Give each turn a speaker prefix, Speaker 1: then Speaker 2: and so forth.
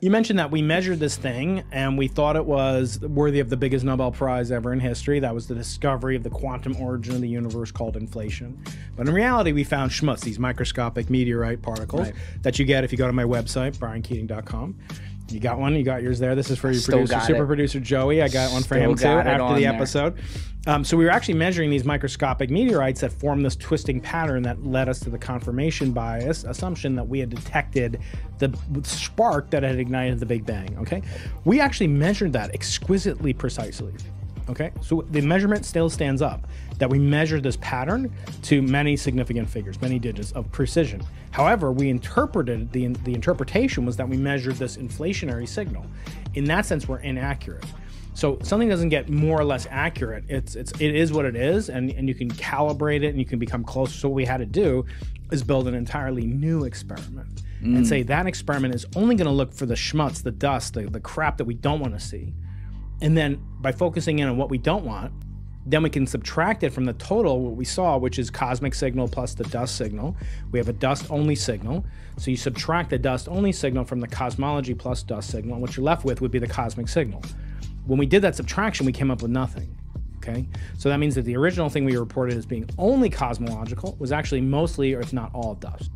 Speaker 1: You mentioned that we measured this thing and we thought it was worthy of the biggest Nobel Prize ever in history. That was the discovery of the quantum origin of the universe called inflation. But in reality, we found schmutz, these microscopic meteorite particles
Speaker 2: Right.
Speaker 1: that you get if you go to my website, briankeating.com. You got one. You got yours there. This is for your
Speaker 2: Still
Speaker 1: producer, super
Speaker 2: it.
Speaker 1: producer Joey. I got one for
Speaker 2: Still
Speaker 1: him too after the
Speaker 2: there.
Speaker 1: episode. Um, so we were actually measuring these microscopic meteorites that form this twisting pattern that led us to the confirmation bias assumption that we had detected the spark that had ignited the Big Bang. Okay, we actually measured that exquisitely precisely. Okay, so the measurement still stands up that we measured this pattern to many significant figures, many digits of precision. However, we interpreted the the interpretation was that we measured this inflationary signal. In that sense, we're inaccurate. So something doesn't get more or less accurate. It's it's it is what it is, and and you can calibrate it and you can become close. So what we had to do is build an entirely new experiment and mm. say that experiment is only going to look for the schmutz, the dust, the, the crap that we don't want to see. And then by focusing in on what we don't want, then we can subtract it from the total what we saw, which is cosmic signal plus the dust signal. We have a dust only signal. So you subtract the dust only signal from the cosmology plus dust signal, and what you're left with would be the cosmic signal. When we did that subtraction, we came up with nothing. Okay. So that means that the original thing we reported as being only cosmological was actually mostly, or if not all, dust.